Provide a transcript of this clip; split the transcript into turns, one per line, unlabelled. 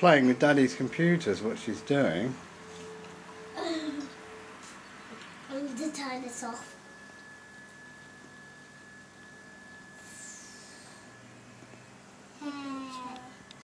playing with Daddy's computers, what she's doing.
I need to turn this off.